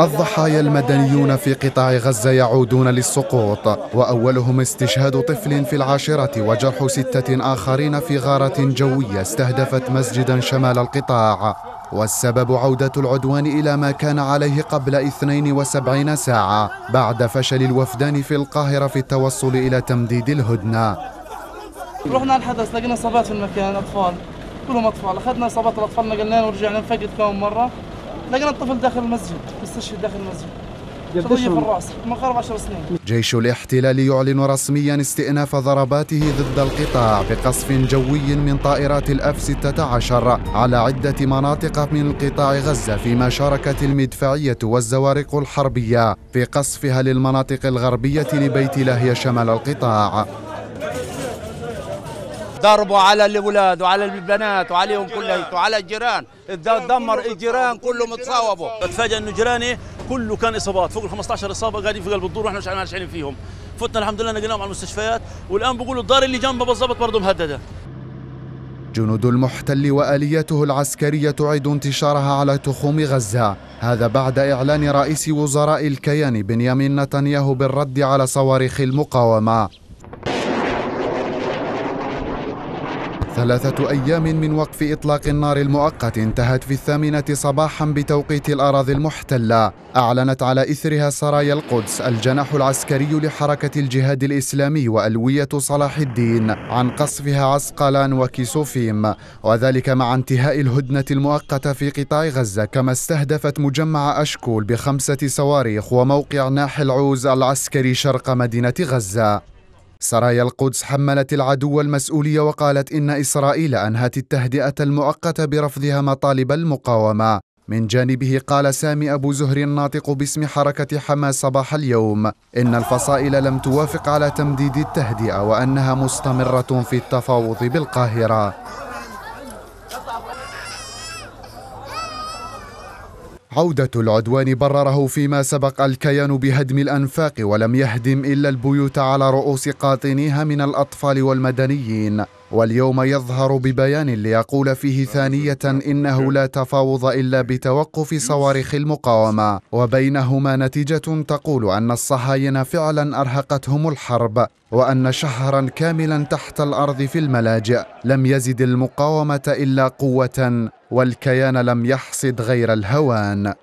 الضحايا المدنيون في قطاع غزة يعودون للسقوط وأولهم استشهاد طفل في العاشرة وجرح ستة آخرين في غارة جوية استهدفت مسجدا شمال القطاع. والسبب عودة العدوان إلى ما كان عليه قبل 72 ساعة بعد فشل الوفدان في القاهرة في التوصل إلى تمديد الهدنة. رحنا على الحدث لقينا اصابات في المكان أطفال. كلهم أطفال. أخذنا اصابات الأطفال نقلناهم ورجعنا نفقد كم مرة. لقينا الطفل داخل المسجد مستشهد داخل المسجد. قضية في الرأس من قرب 10 سنين. جيش الاحتلال يعلن رسميا استئناف ضرباته ضد القطاع بقصف جوي من طائرات الأف 16 على عدة مناطق من القطاع غزة فيما شاركت المدفعية والزوارق الحربية في قصفها للمناطق الغربية لبيت لاهيا شمال القطاع. ضربوا على الأولاد وعلى البنات وعليهم كلهم وعلى الجيران. دمر الجيران كلهم تصاوبوا اتفاجئ إنه جيراني كله كان إصابات. فوق ال 15 إصابة قاعدين في قلب الدور وإحنا مش عارفين فيهم. فتنا الحمد لله نقلناهم على المستشفيات. والآن بيقولوا الدار اللي جنبه بالضبط برضه مهددة. جنود المحتل وآليته العسكرية تعيد انتشارها على تخوم غزة. هذا بعد إعلان رئيس وزراء الكيان بنيامين نتنياهو بالرد على صواريخ المقاومة. ثلاثة أيام من وقف إطلاق النار المؤقت انتهت في الثامنة صباحا بتوقيت الأراضي المحتلة. أعلنت على إثرها سرايا القدس الجناح العسكري لحركة الجهاد الإسلامي وألوية صلاح الدين عن قصفها عسقلان وكيسوفيم. وذلك مع انتهاء الهدنة المؤقتة في قطاع غزة كما استهدفت مجمع أشكول بخمسة صواريخ وموقع ناحي العوز العسكري شرق مدينة غزة. سرايا القدس حملت العدو المسؤولية وقالت إن إسرائيل أنهت التهدئة المؤقتة برفضها مطالب المقاومة. من جانبه قال سامي أبو زهر الناطق باسم حركة حماس صباح اليوم إن الفصائل لم توافق على تمديد التهدئة وأنها مستمرة في التفاوض بالقاهرة. عودة العدوان برره فيما سبق الكيان بهدم الأنفاق ولم يهدم إلا البيوت على رؤوس قاطنيها من الأطفال والمدنيين. واليوم يظهر ببيان ليقول فيه ثانية إنه لا تفاوض إلا بتوقف صواريخ المقاومة. وبينهما نتيجة تقول أن الصهاينة فعلا أرهقتهم الحرب وأن شهرا كاملا تحت الأرض في الملاجئ. لم يزد المقاومة إلا قوة والكيان لم يحصد غير الهوان.